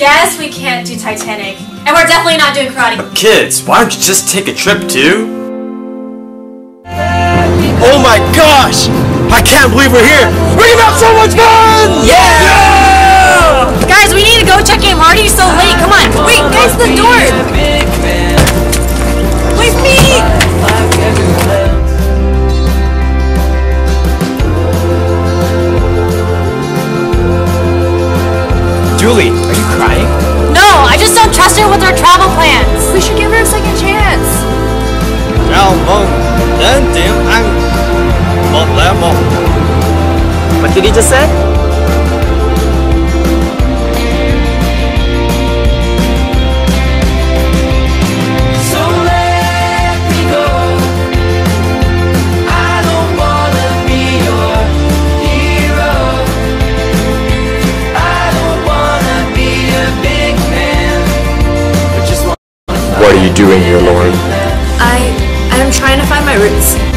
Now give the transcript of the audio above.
guess we can't do Titanic. And we're definitely not doing karate. Kids, why don't you just take a trip too? Oh my gosh! I can't believe we're here! We're gonna so much fun! Julie, are you crying? No, I just don't trust her with her travel plans. We should give her a second chance. Chào mừng đến tiệm ăn 101 What did he just say? You doing here, Lauren? I I'm trying to find my roots.